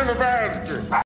in the basket.